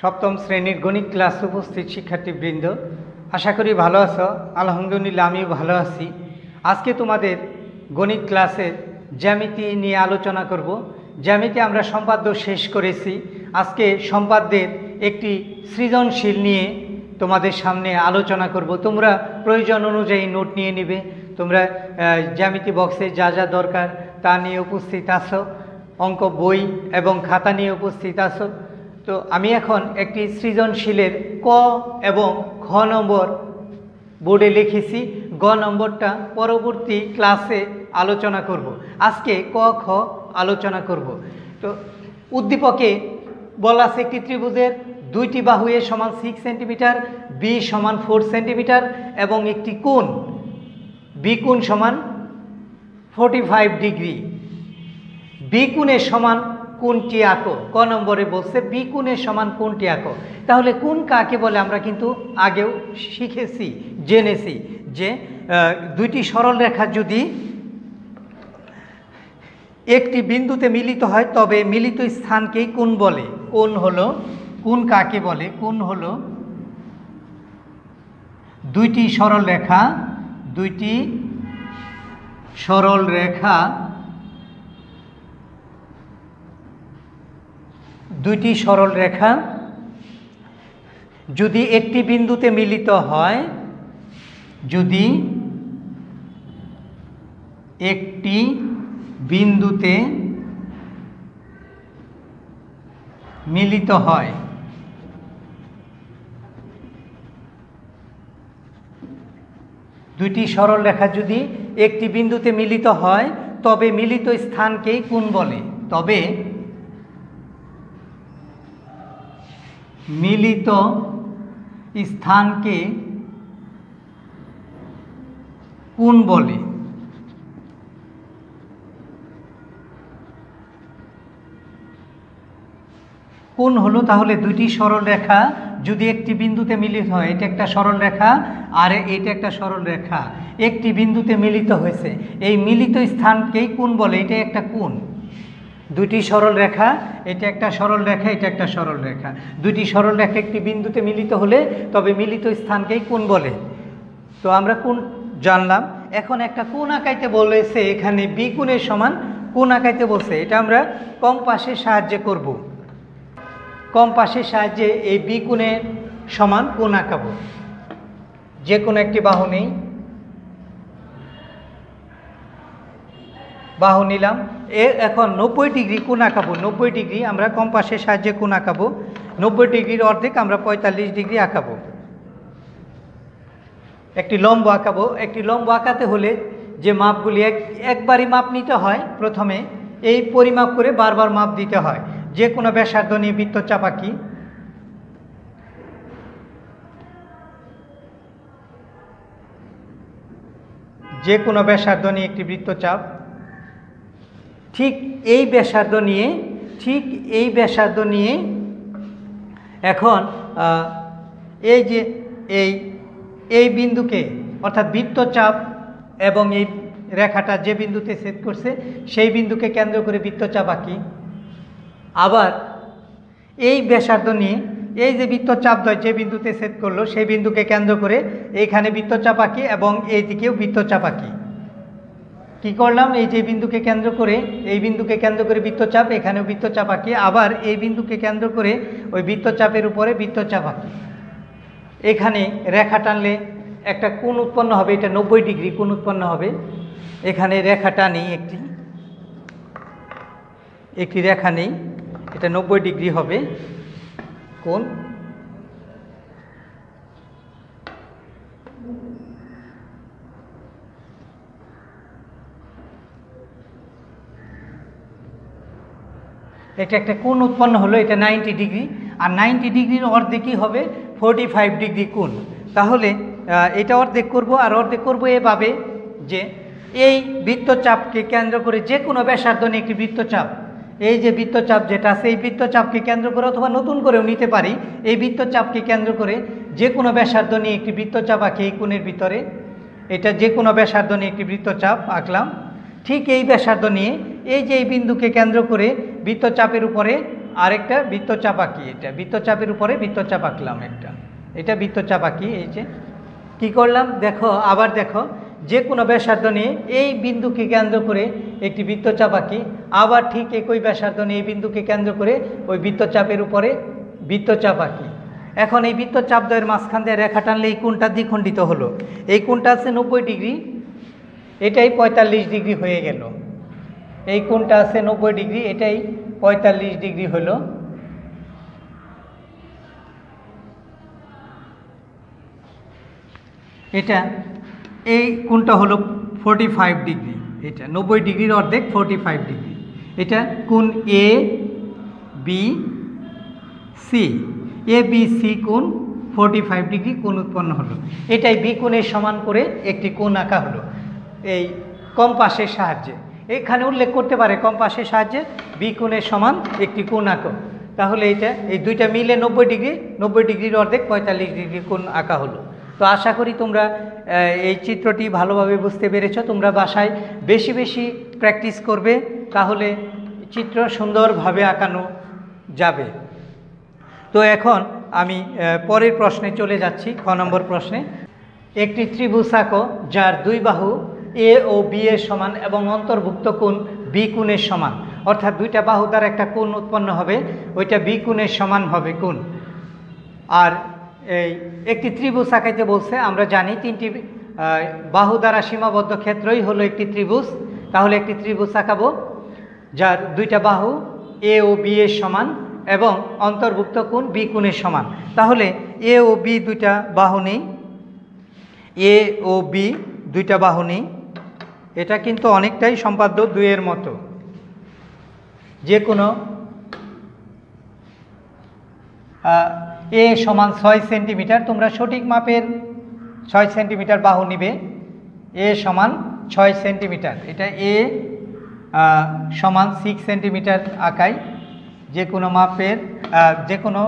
সপ্তম শ্রেণির গণিত ক্লাস উপস্থিত শিক্ষার্থীবৃন্দ, আশা করি ভালো আছো। আলহামদুলিল্লাহ, আমিও ভালো আছি। আজকে তোমাদের গণিত ক্লাসের জ্যামিতি নিয়ে আলোচনা করব। জ্যামিতি আমরা সম্পাদ্য শেষ করেছি। আজকে সম্পাদ্যের একটি সৃজনশীল নিয়ে তোমাদের সামনে আলোচনা করব। তোমরা প্রয়োজন অনুযায়ী নোট নিয়ে নিবে। তোমরা জ্যামিতি বক্সে যা যা দরকার তা নিয়ে উপস্থিত আছো। অঙ্ক বই এবং খাতা নিয়ে উপস্থিত আছো। তো আমি এখন একটি সৃজনশীলের ক এবং খ নম্বর বোর্ডে লিখেছি। গ নম্বরটা পরবর্তী ক্লাসে আলোচনা করব। আজকে ক, খ আলোচনা করব। তো উদ্দীপকে বলা আছে একটি ত্রিভুজের, দুইটি বাহু এ সমান সিক্স সেন্টিমিটার বি সমান ফোর সেন্টিমিটার এবং একটি কোণ বি কোণ সমান ফোর্টি ফাইভ ডিগ্রি বি কোণের সমান কোনটি আঁকো? ক নম্বরে বলছে বি কোণের সমান কোনটি আঁকো? তাহলে কোন কাকে বলে আমরা কিন্তু আগেও শিখেছি, জেনেছি যে দুইটি সরল রেখা যদি একটি বিন্দুতে মিলিত হয়, তবে মিলিত স্থানকেই কোন বলে। কোন হলো কোন কাকে বলে? কোন হলো দুইটি সরল রেখা, দুইটি সরল রেখা দুইটি সরল রেখা। যদি একটি বিন্দুতে মিলিত হয়, যদি একটি বিন্দুতে মিলিত হয়, দুইটি সরল রেখা যদি একটি বিন্দুতে মিলিত হয়, তবে মিলিত স্থানকেই কোন বলে। তবে মিলিত স্থানকে কোন বলে? কোন হলো? তাহলে দুইটি সরল রেখা যদি একটি বিন্দুতে মিলিত হয়, এটা একটা সরল রেখা আর এটা একটা সরল রেখা একটি বিন্দুতে মিলিত হয়েছে। এই মিলিত স্থানকেই কোন বলে? এটা একটা কোন দুইটি সরল রেখা, এটা একটা সরল রেখা, এটা একটা সরল রেখা। দুটি সরল রেখা একটি বিন্দুতে মিলিত হলে, তবে মিলিত স্থানকেই কোন বলে। তো আমরা কোন জানলাম। এখন একটা কোন আঁকাইতে বলেছে, এখানে বি কোণের সমান কোন আঁকাইতে বলছে। এটা আমরা কম্পাসের সাহায্যে করব। কম্পাসের সাহায্যে এই বি কোণের সমান কোন আঁকাবো। যে কোনো একটি বাহু নেই। বাহু নিলাম। এখন নব্বই ডিগ্রি কোন আঁকাবো, নব্বই ডিগ্রি, আমরা কম্পাসের সাহায্যে কোন আঁকাবো, নব্বই ডিগ্রির অর্ধেক আমরা পঁয়তাল্লিশ ডিগ্রি আঁকাবো। একটি লম্ব আঁকাবো, একটি লম্ব আঁকাতে হলে যে মাপগুলি এক, একবারই মাপ নিতে হয়, প্রথমে এই পরিমাপ করে বারবার মাপ দিতে হয়। যে কোনো ব্যাসার্ধ নিয়ে বৃত্তচাপ আঁকি যে কোনো ব্যাসার্ধ নিয়ে একটি বৃত্তচাপ ঠিক এই ব্যাসার্ধ নিয়ে, ঠিক এই ব্যাসার্ধ নিয়ে এখন এই যে এই এই বিন্দুকে, অর্থাৎ বৃত্তচাপ এবং এই রেখাটা যে বিন্দুতে সেট করছে, সেই বিন্দুকে কেন্দ্র করে বৃত্তচাপ আঁকি। আবার এই ব্যাসার্ধ নিয়ে, এই যে বৃত্তচাপ দয় যে বিন্দুতে সেট করল, সেই বিন্দুকে কেন্দ্র করে এইখানে বৃত্তচাপ আঁকি এবং এই দিকেও বৃত্তচাপ আঁকি। কি করলাম? এই যে বিন্দুকে কেন্দ্র করে, এই বিন্দুকে কেন্দ্র করে বৃত্তচাপ, এখানেও বৃত্তচাপ আঁকি। আবার এই বিন্দুকে কেন্দ্র করে ওই বৃত্তচাপের উপরে বৃত্তচাপ আঁকি। এখানে রেখা টানলে একটা কোণ উৎপন্ন হবে, এটা নব্বই ডিগ্রি কোণ উৎপন্ন হবে। এখানে রেখা টানি একটি। একটি রেখা নেই, এটা নব্বই ডিগ্রি হবে কোণ। এটা একটা কোণ উৎপন্ন হলো, এটা নাইনটি ডিগ্রি আর নাইনটি ডিগ্রির অর্ধেকই হবে ফোরটি ফাইভ ডিগ্রি কোণ। তাহলে এটা অর্ধেক করব আর অর্ধেক করব এভাবে যে এই বৃত্তচাপকে কেন্দ্র করে যে কোনো ব্যাসার্ধ নিয়ে একটি বৃত্তচাপ, এই যে বৃত্তচাপ যেটা আছে, এই বৃত্তচাপকে কেন্দ্র করে অথবা নতুন করেও নিতে পারি, এই বৃত্তচাপকে কেন্দ্র করে যে কোনো ব্যাসার্ধ নিয়ে একটি বৃত্তচাপ আঁকি এই কোণের ভিতরে। এটা যে কোনো ব্যাসার্ধ নিয়ে একটি বৃত্তচাপ আঁকলাম। ঠিক এই ব্যাসার্ধ নিয়ে এই যে এই বিন্দুকে কেন্দ্র করে বৃত্তচাপের উপরে আরেকটা বৃত্তচাপ আঁকি, এটা বৃত্তচাপের উপরে বৃত্তচাপ আঁকলাম একটা। এটা বৃত্তচাপ আঁকি, এই যে। কী করলাম? দেখো, আবার দেখো, যে কোনো ব্যাসার্ধ নিয়ে এই বিন্দুকে কেন্দ্র করে একটি বৃত্তচাপ আঁকি, আবার ঠিক একই ব্যাসার্ধ নিয়ে এই বিন্দুকে কেন্দ্র করে ওই বৃত্তচাপের উপরে বৃত্তচাপ আঁকি। এখন এই বৃত্তচাপ দ্বয়ের মাঝখান দিয়ে রেখা টানলে এই কোণটা দ্বিখণ্ডিত হলো। এই কোণটা আছে নব্বই ডিগ্রি এটাই পঁয়তাল্লিশ ডিগ্রি হয়ে গেল। এই কোণটা আছে নব্বই ডিগ্রি, এটাই পঁয়তাল্লিশ ডিগ্রি হলো। এটা, এই কোণটা হলো ফোরটি ফাইভ ডিগ্রি। এটা, নব্বই ডিগ্রির অর্ধেক ফোরটি ফাইভ ডিগ্রি। এটা কোণ A B C A B C কোণ ফোরটি ফাইভ ডিগ্রি কোণ উৎপন্ন হলো। এটাই বি কোণের সমান করে একটি কোণ আঁকা হলো। এই কম্পাসের সাহায্যে। এখানে উল্লেখ করতে পারে কম্পাসের সাহায্যে বি কোণের সমান একটি কোণ আঁকো তাহলে এটা এই দুইটা মিলে নব্বই ডিগ্রি, নব্বই ডিগ্রির অর্ধেক পঁয়তাল্লিশ ডিগ্রি কোণ আঁকা হলো। তো আশা করি তোমরা এই চিত্রটি ভালোভাবে বুঝতে পেরেছ। তোমরা বাসায় বেশি বেশি প্র্যাকটিস করবে, তাহলে চিত্র সুন্দরভাবে আঁকানো যাবে। তো এখন আমি পরের প্রশ্নে চলে যাচ্ছি খ নম্বর প্রশ্নে। একটি ত্রিভুজ আঁকো, যার দুই বাহু এ ও বি এর সমান এবং অন্তর্ভুক্ত কোণ বি কোণের সমান। অর্থাৎ দুইটা বাহু দ্বারা একটা কোণ উৎপন্ন হবে, ওইটা বি কোণের সমান হবে কোণ। আর এই একটি ত্রিভুজ আঁকাইতে বলছে, আমরা জানি তিনটি বাহু দ্বারা সীমাবদ্ধ ক্ষেত্রই হলো একটি ত্রিভুজ। তাহলে একটি ত্রিভুজ আঁকাবো, যার দুইটা বাহু এ ও বি এর সমান এবং অন্তর্ভুক্ত কোণ বি কোণের সমান। তাহলে এ ও বি দুইটা বাহু নেই, এ ও বি দুইটা বাহু নেই এটা কিন্তু অনেকটাই সম্পাদ্য দুইয়ের মতো। যে কোনো এ সমান ছয় সেন্টিমিটার, তোমরা সঠিক মাপের ছয় সেন্টিমিটার বাহু নিবে। এ সমান ছয় সেন্টিমিটার, এটা এ সমান সিক্স সেন্টিমিটার আঁকাই যে কোনো মাপের যে কোনো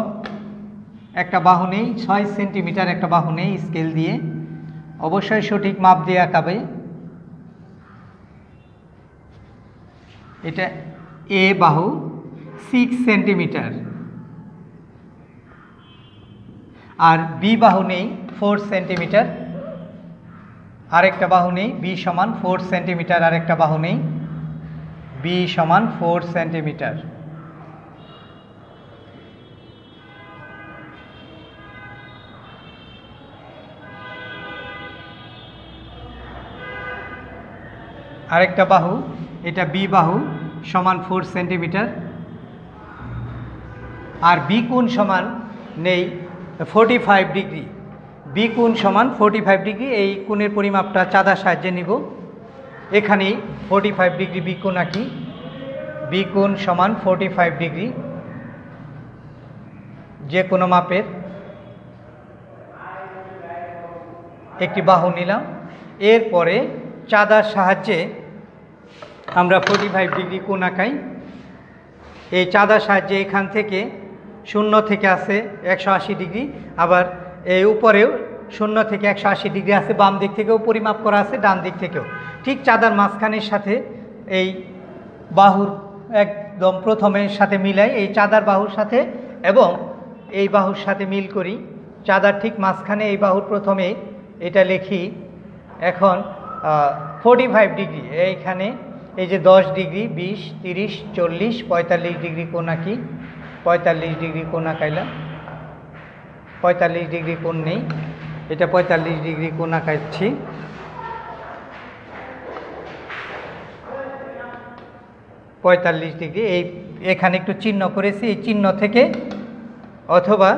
একটা বাহু নেই, ছয় সেন্টিমিটার একটা বাহু নেই স্কেল দিয়ে। অবশ্যই সঠিক মাপ দিয়ে আঁকাবে। এটা এ বাহু সিক্স সেন্টিমিটার আর বি বাহু নেই ফোর সেন্টিমিটার আরেকটা বাহু নেই বি সমান ফোর সেন্টিমিটার আরেকটা বাহু নেই বি সমান ফোর সেন্টিমিটার আরেকটা বাহু এটা বি বাহু সমান ফোর সেন্টিমিটার। আর বি কোণ সমান নেই ফোরটি ফাইভ ডিগ্রি। বি কোণ সমান ফোরটি ফাইভ ডিগ্রি, এই কোণের পরিমাপটা চাঁদার সাহায্যে নিব। এখানেই ফোরটি ফাইভ ডিগ্রি বি কোণ আঁকি। বি কোণ সমান ফোরটি ফাইভ ডিগ্রি। যে কোনো মাপের। একটি বাহু নিলাম। এরপরে চাঁদার সাহায্যে আমরা ফোর্টি ফাইভ ডিগ্রি কোণ আঁকাই। এই চাঁদার সাহায্যে এখান থেকে শূন্য থেকে আসে একশো আশি ডিগ্রি আবার এই উপরেও শূন্য থেকে একশো আশি ডিগ্রি আছে, বাম দিক থেকেও পরিমাপ করা আছে, ডান দিক থেকেও। ঠিক চাঁদার মাঝখানের সাথে এই বাহুর একদম প্রথমের সাথে মিলাই এই চাঁদার বাহুর সাথে এবং এই বাহুর সাথে মিল করি। চাঁদার ঠিক মাঝখানে এই বাহুর প্রথমে এটা লিখি এখন ফোর্টি ফাইভ ডিগ্রি এইখানে এই যে দশ ডিগ্রি, বিশ, তিরিশ, চল্লিশ, পঁয়তাল্লিশ ডিগ্রি কোণ আঁকি। পঁয়তাল্লিশ ডিগ্রি কোণ আঁকাইলাম। পঁয়তাল্লিশ ডিগ্রি কোণ নেই। এটা পঁয়তাল্লিশ ডিগ্রি কোণ আঁকাচ্ছি। পঁয়তাল্লিশ ডিগ্রি, এই এখানে একটু চিহ্ন করেছি, এই চিহ্ন থেকে অথবা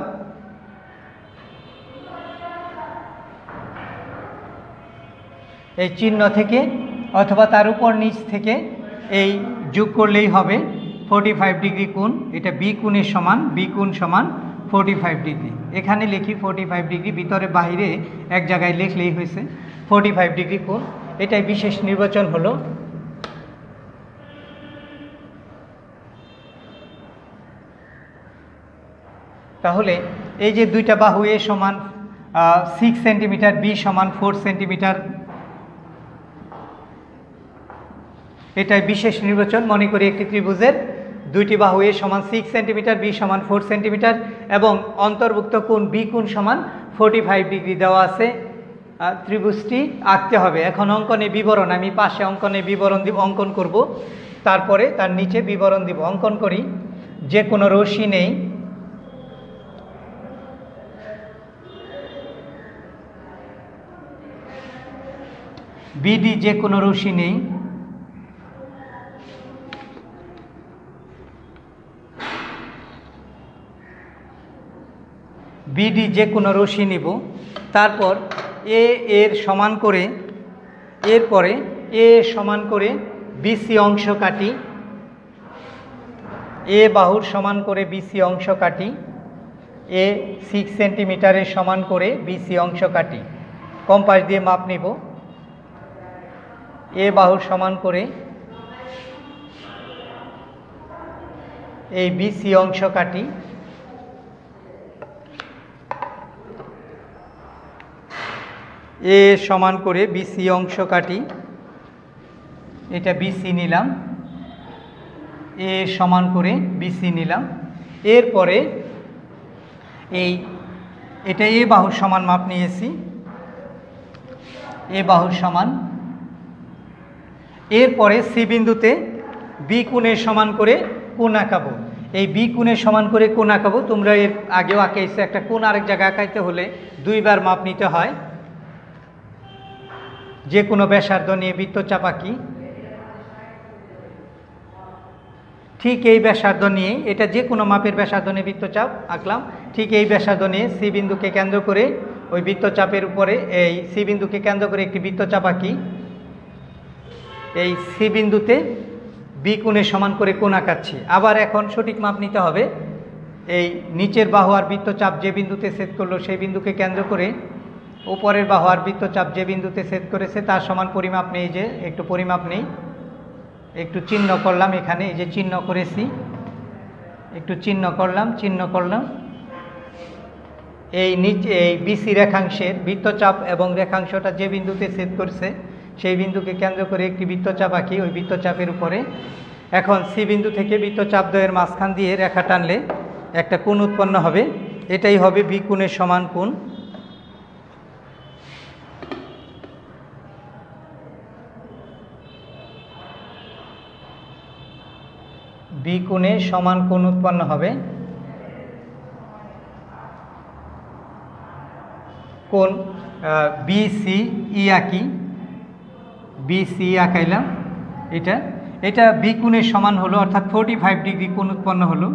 এই চিহ্ন থেকে অথবা তার উপর নিচ থেকে এই যোগ করলেই হবে ফোর্টি ফাইভ ডিগ্রি কোণ, এটা বি কোণের সমান বি কোণ সমান ফোর্টি ফাইভ ডিগ্রি। এখানে লিখি ফোর্টি ফাইভ ডিগ্রি, ভিতরে বাহিরে এক জায়গায় লিখলেই হয়েছে ফোর্টি ফাইভ ডিগ্রি কোণ। এটাই বিশেষ নির্বাচন হলো। তাহলে এই যে দুইটা বাহু এ সমান সিক্স সেন্টিমিটার বি সমান ফোর সেন্টিমিটার এটাই বিশেষ নির্বাচন। মনে করি একটি ত্রিভুজের দুইটি বাহু, এ সমান সিক্স সেন্টিমিটার বি সমান ফোর সেন্টিমিটার এবং অন্তর্ভুক্ত কোণ বি কোণ সমান ফোর্টি ফাইভ ডিগ্রি দেওয়া আছে। ত্রিভুজটি আঁকতে হবে। এখন অঙ্কনে বিবরণ, আমি পাশে অঙ্কনে বিবরণ দিব, অঙ্কন করব। তারপরে তার নিচে বিবরণ দিব। অঙ্কন করি। যে কোনো রশ্মি নেই। বিডি যে কোনো রশ্মি নেই। বিডি যে কোনো রশি নিব। তারপর এ এর সমান করে, এরপরে এ সমান করে বিসি অংশ কাটি। এ বাহুর সমান করে বিসি অংশ কাটি। এ সিক্স সেন্টিমিটারের সমান করে বিসি অংশ কাটি। কম্পাস দিয়ে মাপ নিব। এ বাহুর সমান করে এই বিসি অংশ কাটি। এ সমান করে বিসি অংশ কাটি। এটা বিসি নিলাম। এ সমান করে বিসি নিলাম। এরপরে এই, এটা এ বাহুর সমান মাপ নিয়েছি। এ বাহুর সমান। এরপরে সি বিন্দুতে বি কোণের সমান করে কোণ আঁকাবো। এই বি কোণের সমান করে কোণ আঁকাবো। তোমরা এর আগেও আঁকাইছে। একটা কোণ আরেক জায়গায় আঁকাইতে হলে দুইবার মাপ নিতে হয়। যে কোনো ব্যাসার্ধ নিয়ে বৃত্তচাপ কি? ঠিক এই ব্যাসার্ধ নিয়ে, এটা যে কোনো মাপের ব্যাসার্ধ নিয়ে বৃত্তচাপ আঁকলাম। ঠিক এই ব্যাসার্ধ নিয়ে সি বিন্দুকে কেন্দ্র করে ওই বৃত্তচাপের উপরে এই সি বিন্দুকে কেন্দ্র করে একটি বৃত্তচাপ আঁকি এই সি বিন্দুতে বি কোণের সমান করে কোণ আঁকাচ্ছি। আবার এখন সঠিক মাপ নিতে হবে। এই নিচের বাহু আর বৃত্তচাপ যে বিন্দুতে সেট করল সেই বিন্দুকে কেন্দ্র করে উপরের বাহু আর বৃত্তচাপ যে বিন্দুতে সেট করেছে, তার সমান পরিমাপ নেই যে, একটু পরিমাপ নেই। একটু চিহ্ন করলাম এখানে, এই যে চিহ্ন করেছি। একটু চিহ্ন করলাম চিহ্ন করলাম। এই নিচে, এই বিসি রেখাংশের বৃত্তচাপ এবং রেখাংশটা যে বিন্দুতে সেট করছে, সেই বিন্দুকে কেন্দ্র করে একটি বৃত্তচাপ আঁকি, ওই বৃত্তচাপের উপরে। এখন সি বিন্দু থেকে বৃত্তচাপ দ্বয়ের মাঝখান দিয়ে রেখা টানলে একটা কোণ উৎপন্ন হবে। এটাই হবে বি কোণের সমান কোণ। বি কোণে সমান কোণ উৎপন্ন হবে কোণ বি সি ই আঁকি। বি সি আঁকাইলাম। এটা এটা বি কোণের সমান হলো, অর্থাৎ ফোরটি ফাইভ ডিগ্রি কোণ উৎপন্ন হলো।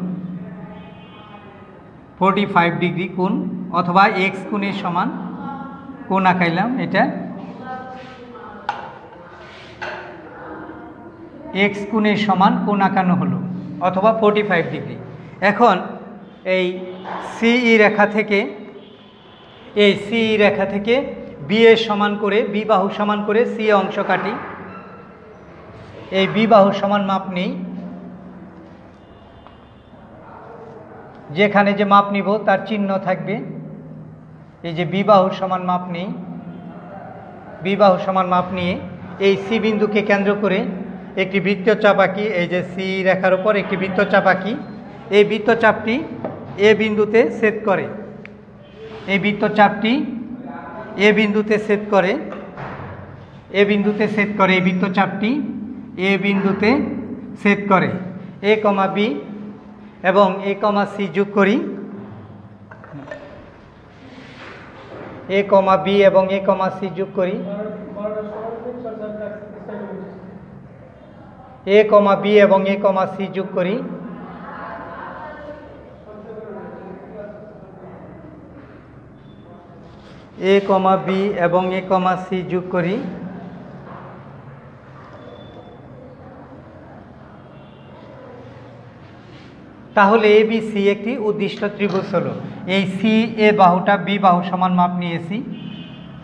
ফোরটি ফাইভ ডিগ্রি কোণ অথবা এক্স কোণের সমান কোণ আঁকাইলাম। এটা এক্স কোণের সমান কোণ আঁকানো হলো। অথবা ফোরটি ফাইভ ডিগ্রি এখন এই সিই রেখা থেকে, এই সিই রেখা থেকে বি এর সমান করে বি বাহু সমান করে সি অংশ কাটি। এই বি বাহু সমান মাপ নেই। যেখানে যে মাপ নিব, তার চিহ্ন থাকবে। এই যে বি বাহুর সমান মাপ নেই। বি বাহু সমান মাপ নিয়ে এই সি বিন্দুকে কেন্দ্র করে একটি বৃত্তচাপ আঁকি, এই যে সি রেখার উপর একটি বৃত্তচাপ আঁকি, এই বৃত্তচাপটি এ বিন্দুতে সেট করে। এই বৃত্তচাপটি এ বিন্দুতে সেট করে। এ বিন্দুতে সেট করে, এই বৃত্তচাপটি এ বিন্দুতে সেট করে। এ কমা বি এবং এ কমা সি যোগ করি। এ কমা বি এবং এ কমা সি যোগ করি। এ কমা বি এবং এ কমা সি যোগ করি। এ কমা বি এবং এ কমা সি যোগ করি। তাহলে এ, বি, সি একটি উদ্দিষ্ট ত্রিভুজ হলো। এই সি, এ বাহুটা বি বাহু সমান মাপ নিয়েছি।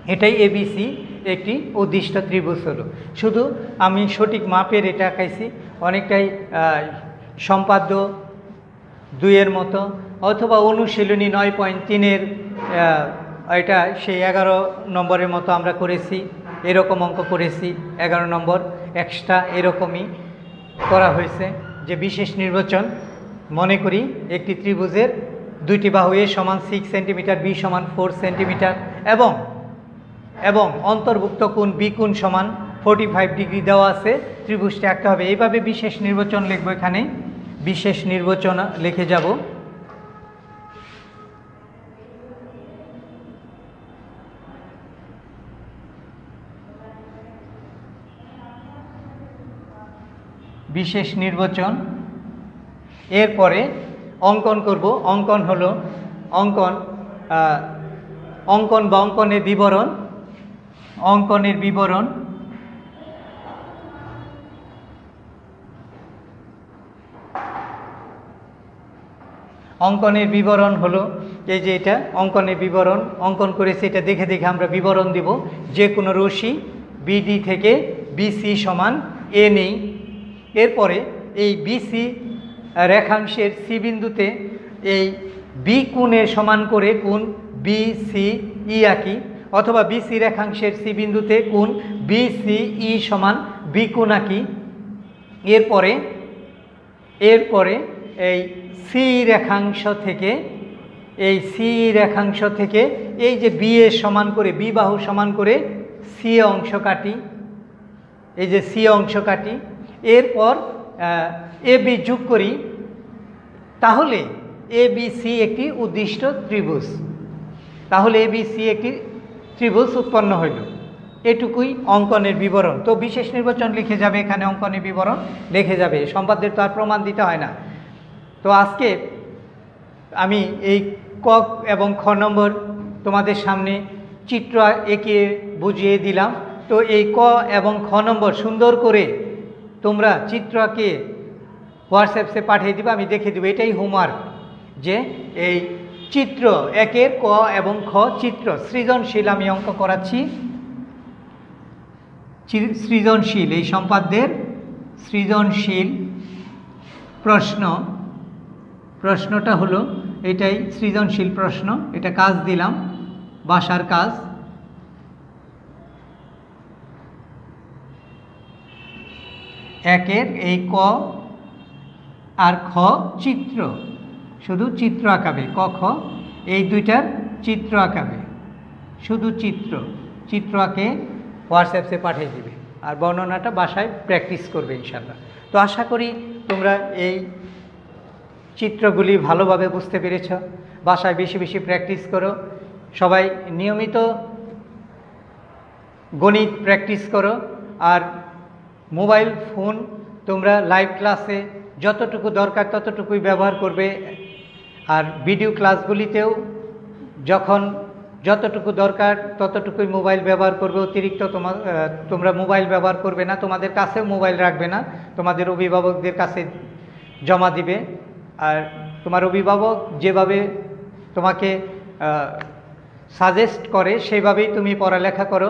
এটাই এ, বি, সি। একটি উদ্দিষ্ট ত্রিভুজ হলো। শুধু আমি সঠিক মাপের এটা আঁকাইছি, অনেকটাই সম্পাদ্য দুইয়ের মতো, অথবা অনুশীলনী নয় পয়েন্ট তিনের এটা সেই এগারো নম্বরের মতো আমরা করেছি, এরকম অঙ্ক করেছি, এগারো নম্বর এক্সট্রা এরকমই করা হয়েছে। যে বিশেষ নির্বাচন, মনে করি একটি ত্রিভুজের দুইটি বাহু এ সমান সিক্স সেন্টিমিটার বি সমান ফোর সেন্টিমিটার এবং এবং অন্তর্ভুক্ত কোণ বি কোণ সমান ফোর্টি ফাইভ ডিগ্রি দেওয়া আছে, ত্রিভুজটি আঁকতে হবে। এইভাবে বিশেষ নির্বাচন লিখব এখানে। বিশেষ নির্বাচন লিখে যাব। বিশেষ নির্বাচন। এরপরে অঙ্কন করব। অঙ্কন হলো অঙ্কন অঙ্কন বা অঙ্কনের বিবরণ। অঙ্কনের বিবরণ। অঙ্কনের বিবরণ হলো, এই যে এটা, অঙ্কনের বিবরণ, অঙ্কন করেছে এটা দেখে দেখে আমরা বিবরণ দিব। যে কোনো রশি বিডি থেকে বিসি সমান এ নেই। এরপরে এই বিসি রেখাংশের সি বিন্দুতে এই বি কোণের সমান করে কোণ বি সি ই আঁকি অথবা বিসি রেখাংশের সি বিন্দুতে কোন বি সি ই সমান বি কোণ আঁকি। এরপরে এরপরে এই সি রেখাংশ থেকে, এই সি রেখাংশ থেকে এই যে বি এর সমান করে বি বাহু সমান করে সি অংশ কাটি। এই যে সি অংশ কাটি। এরপর এ বি যোগ করি। তাহলে এ বি সি একটি উদ্দিষ্ট ত্রিভুজ। তাহলে এ বি সি একটি ত্রিভুজ উৎপন্ন হইল। এটুকুই অঙ্কনের বিবরণ। তো বিশেষ নির্বাচন লিখে যাবে এখানে, অঙ্কনের বিবরণ লিখে যাবে। সম্পাদ্যের তো আর প্রমাণ দিতে হয় না। তো আজকে আমি এই ক এবং খ নম্বর তোমাদের সামনে চিত্র এঁকে বুঝিয়ে দিলাম। তো এই ক এবং খ নম্বর সুন্দর করে তোমরা চিত্রকে হোয়াটসঅ্যাপসে পাঠিয়ে দিবে, আমি দেখে দেবো। এটাই হোমওয়ার্ক যে এই চিত্র, একের ক এবং খ চিত্র, সৃজনশীল আমি অঙ্ক করাচ্ছি। সৃজনশীল, এই সম্পাদ্যের সৃজনশীল প্রশ্ন। প্রশ্নটা হলো, এটাই সৃজনশীল প্রশ্ন, এটা কাজ দিলাম, বাসার কাজ। একের এই ক আর খ চিত্র। শুধু চিত্র আঁকাবে ক খ এই দুইটার চিত্র আঁকাবে। শুধু চিত্র চিত্র আঁকে হোয়াটসঅ্যাপসে পাঠিয়ে দিবে আর বর্ণনাটা বাসায় প্র্যাকটিস করবে ইনশাল্লাহ তো আশা করি তোমরা এই চিত্রগুলি ভালোভাবে বুঝতে পেরেছ। বাসায় বেশি বেশি প্র্যাকটিস করো। সবাই নিয়মিত গণিত প্র্যাকটিস করো আর মোবাইল ফোন তোমরা লাইভ ক্লাসে যতটুকু দরকার ততটুকুই ব্যবহার করবে। আর ভিডিও ক্লাসগুলিতেও যখন যতটুকু দরকার ততটুকুই মোবাইল ব্যবহার করবে। অতিরিক্ত তোমার তোমরা মোবাইল ব্যবহার করবে না। তোমাদের কাছেও মোবাইল রাখবে না। তোমাদের অভিভাবকদের কাছে জমা দিবে। আর তোমার অভিভাবক যেভাবে তোমাকে সাজেস্ট করে, সেইভাবেই তুমি পড়ালেখা করো।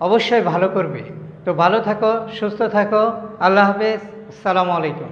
অবশ্যই ভালো করবে। তো ভালো থাকো, সুস্থ থাকো। আল্লাহ হাফেজ। সালামু আলাইকুম।